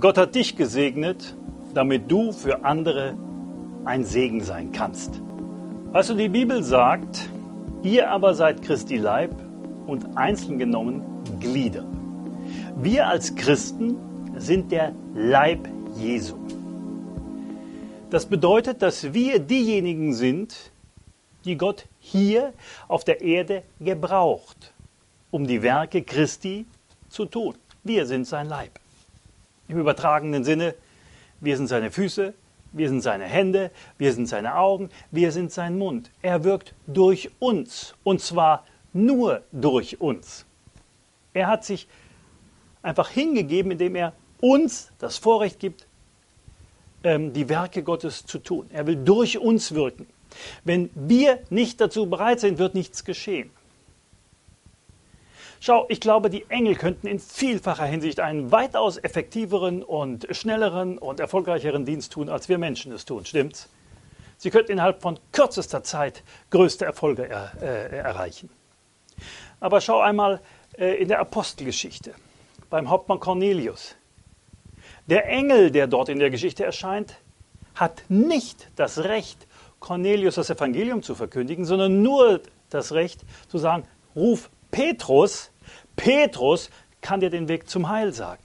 Gott hat dich gesegnet, damit du für andere ein Segen sein kannst. Weißt du, die Bibel sagt, ihr aber seid Christi Leib und einzeln genommen Glieder. Wir als Christen sind der Leib Jesu. Das bedeutet, dass wir diejenigen sind, die Gott hier auf der Erde gebraucht, um die Werke Christi zu tun. Wir sind sein Leib. Im übertragenen Sinne, wir sind seine Füße, wir sind seine Hände, wir sind seine Augen, wir sind sein Mund. Er wirkt durch uns und zwar nur durch uns. Er hat sich einfach hingegeben, indem er uns das Vorrecht gibt, ähm, die Werke Gottes zu tun. Er will durch uns wirken. Wenn wir nicht dazu bereit sind, wird nichts geschehen. Schau, ich glaube, die Engel könnten in vielfacher Hinsicht einen weitaus effektiveren und schnelleren und erfolgreicheren Dienst tun, als wir Menschen es tun, stimmt's? Sie könnten innerhalb von kürzester Zeit größte Erfolge er, äh, erreichen. Aber schau einmal äh, in der Apostelgeschichte beim Hauptmann Cornelius. Der Engel, der dort in der Geschichte erscheint, hat nicht das Recht, Cornelius das Evangelium zu verkündigen, sondern nur das Recht zu sagen, ruf Petrus, Petrus kann dir den Weg zum Heil sagen.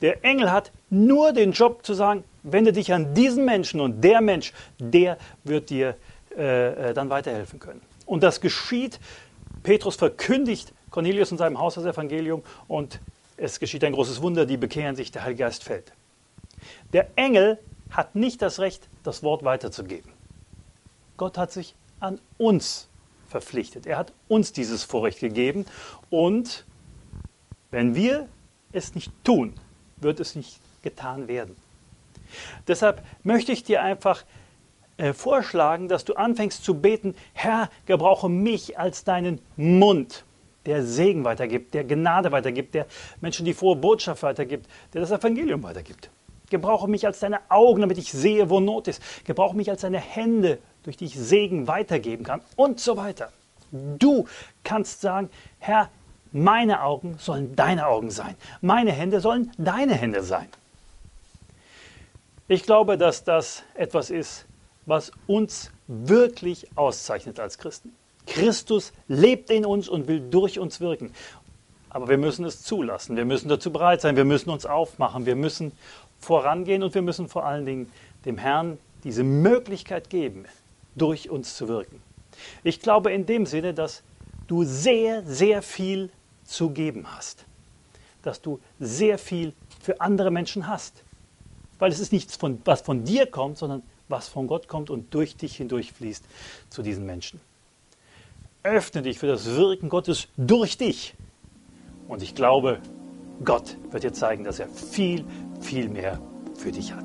Der Engel hat nur den Job zu sagen, wende dich an diesen Menschen und der Mensch, der wird dir äh, äh, dann weiterhelfen können. Und das geschieht. Petrus verkündigt Cornelius in seinem Haus das Evangelium und es geschieht ein großes Wunder, die bekehren sich, der Heilige Geist fällt. Der Engel hat nicht das Recht, das Wort weiterzugeben. Gott hat sich an uns verpflichtet. Er hat uns dieses Vorrecht gegeben und wenn wir es nicht tun, wird es nicht getan werden. Deshalb möchte ich dir einfach äh, vorschlagen, dass du anfängst zu beten, Herr, gebrauche mich als deinen Mund, der Segen weitergibt, der Gnade weitergibt, der Menschen die frohe Botschaft weitergibt, der das Evangelium weitergibt. Gebrauche mich als deine Augen, damit ich sehe, wo Not ist. Gebrauche mich als deine Hände, durch die ich Segen weitergeben kann und so weiter. Du kannst sagen, Herr, meine Augen sollen deine Augen sein. Meine Hände sollen deine Hände sein. Ich glaube, dass das etwas ist, was uns wirklich auszeichnet als Christen. Christus lebt in uns und will durch uns wirken. Aber wir müssen es zulassen. Wir müssen dazu bereit sein. Wir müssen uns aufmachen. Wir müssen vorangehen und wir müssen vor allen Dingen dem Herrn diese Möglichkeit geben, durch uns zu wirken. Ich glaube in dem Sinne, dass du sehr, sehr viel zu geben hast. Dass du sehr viel für andere Menschen hast. Weil es ist nichts, von, was von dir kommt, sondern was von Gott kommt und durch dich hindurch fließt zu diesen Menschen. Öffne dich für das Wirken Gottes durch dich. Und ich glaube, Gott wird dir zeigen, dass er viel, viel mehr für dich hat.